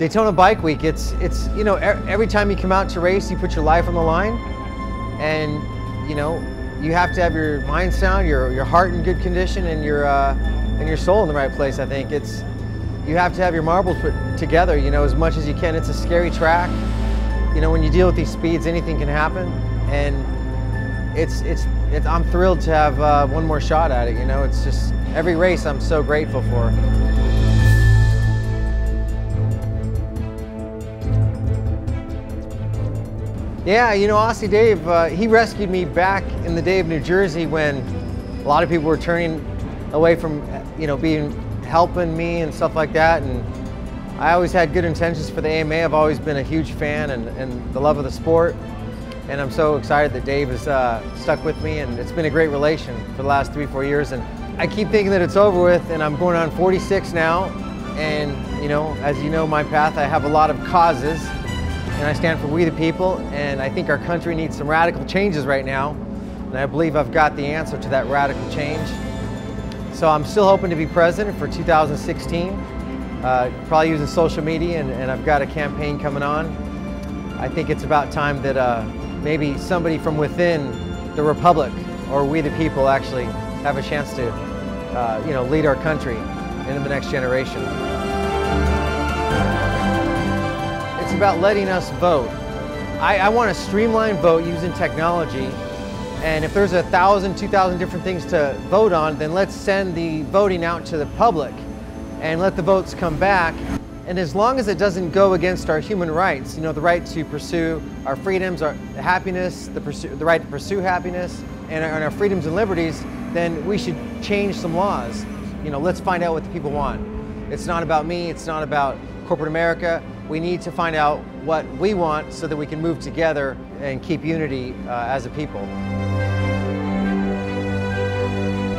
Daytona Bike Week, it's, it's you know, every time you come out to race, you put your life on the line. And, you know, you have to have your mind sound, your, your heart in good condition, and your, uh, and your soul in the right place, I think. It's, you have to have your marbles put together, you know, as much as you can. It's a scary track. You know, when you deal with these speeds, anything can happen. And it's, it's, it's I'm thrilled to have uh, one more shot at it, you know. It's just, every race I'm so grateful for. Yeah, you know, Aussie Dave, uh, he rescued me back in the day of New Jersey when a lot of people were turning away from, you know, being helping me and stuff like that. And I always had good intentions for the AMA. I've always been a huge fan and, and the love of the sport. And I'm so excited that Dave has uh, stuck with me and it's been a great relation for the last three, four years. And I keep thinking that it's over with and I'm going on 46 now. And, you know, as you know, my path, I have a lot of causes and I stand for we the people. And I think our country needs some radical changes right now. And I believe I've got the answer to that radical change. So I'm still hoping to be president for 2016, uh, probably using social media, and, and, I've got a campaign coming on. I think it's about time that uh, maybe somebody from within the republic or we the people actually have a chance to, uh, you know, lead our country into the next generation. It's about letting us vote. I, I want to streamline vote using technology and if there's a thousand, two thousand different things to vote on, then let's send the voting out to the public and let the votes come back. And as long as it doesn't go against our human rights, you know, the right to pursue our freedoms, our happiness, the, pursue, the right to pursue happiness, and our, and our freedoms and liberties, then we should change some laws. You know, let's find out what the people want. It's not about me, it's not about corporate America. We need to find out what we want so that we can move together and keep unity uh, as a people.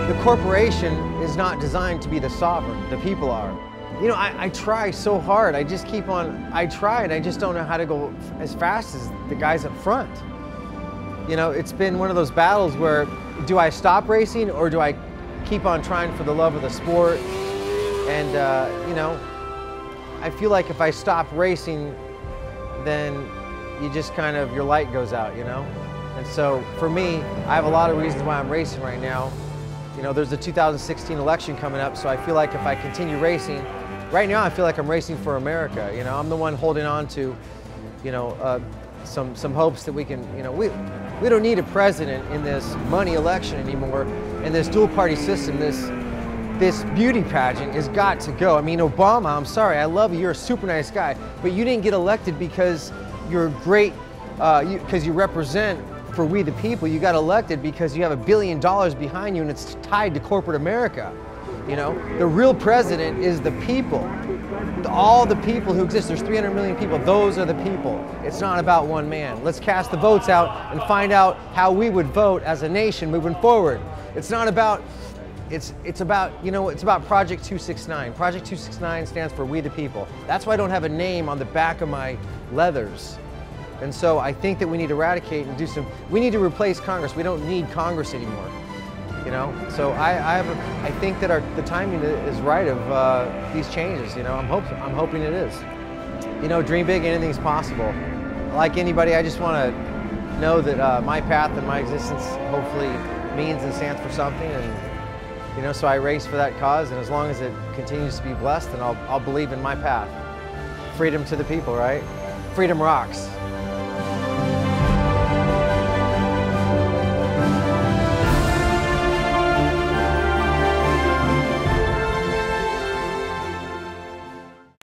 The corporation is not designed to be the sovereign, the people are. You know, I, I, try so hard. I just keep on, I try and I just don't know how to go as fast as the guys up front. You know, it's been one of those battles where do I stop racing or do I keep on trying for the love of the sport? And, uh, you know, I feel like if I stop racing, then you just kind of, your light goes out, you know? And so for me, I have a lot of reasons why I'm racing right now. You know, there's the 2016 election coming up, so I feel like if I continue racing, right now I feel like I'm racing for America. You know, I'm the one holding on to, you know, uh, some, some hopes that we can, you know, we, we don't need a president in this money election anymore, in this dual party system, this this beauty pageant has got to go. I mean, Obama, I'm sorry, I love you, you're a super nice guy, but you didn't get elected because you're great, because uh, you, you represent for we the people. You got elected because you have a billion dollars behind you and it's tied to corporate America. You know, the real president is the people. All the people who exist, there's 300 million people, those are the people. It's not about one man. Let's cast the votes out and find out how we would vote as a nation moving forward. It's not about it's, it's about, you know, it's about Project 269. Project 269 stands for We the People. That's why I don't have a name on the back of my leathers. And so I think that we need to eradicate and do some, we need to replace Congress. We don't need Congress anymore. You know, so I, I have, a, I think that our, the timing is right of uh, these changes. You know, I'm hoping, I'm hoping it is. You know, dream big, anything's possible. Like anybody, I just want to know that uh, my path and my existence hopefully means and stands for something. And you know, so I race for that cause, and as long as it continues to be blessed, then I'll, I'll believe in my path. Freedom to the people, right? Freedom rocks.